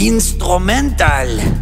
Instrumental.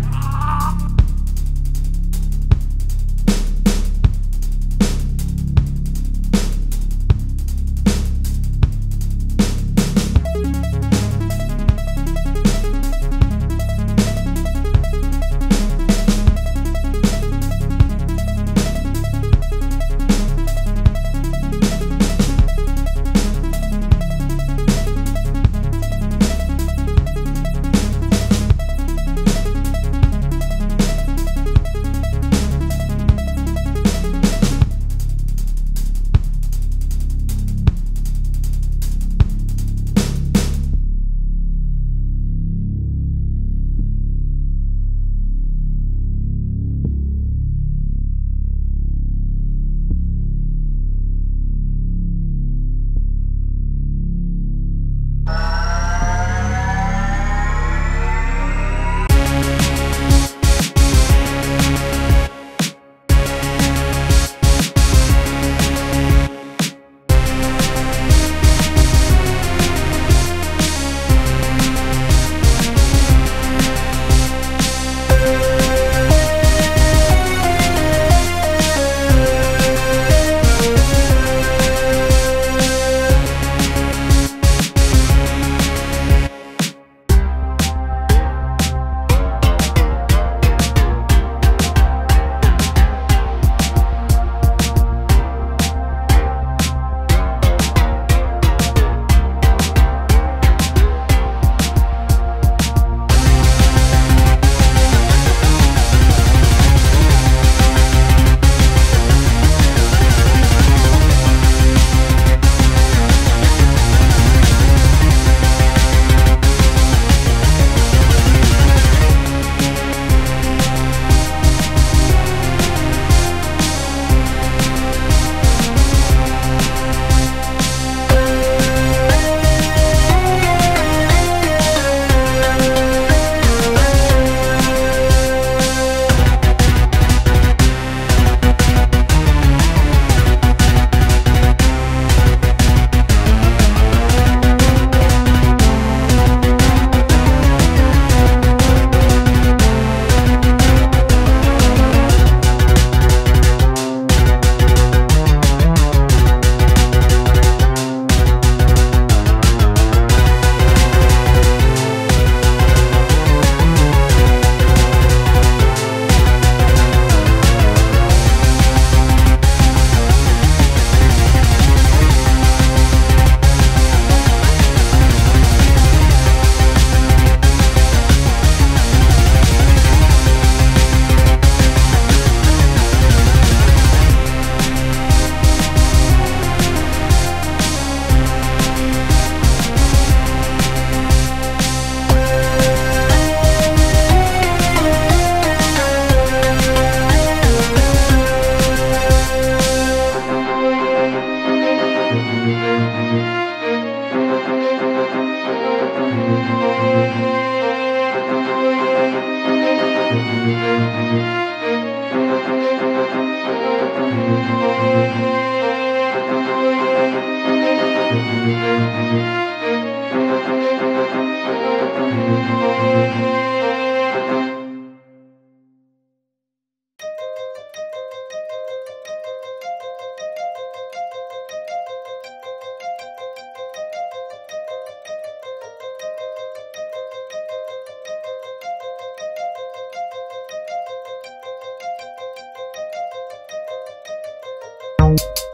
You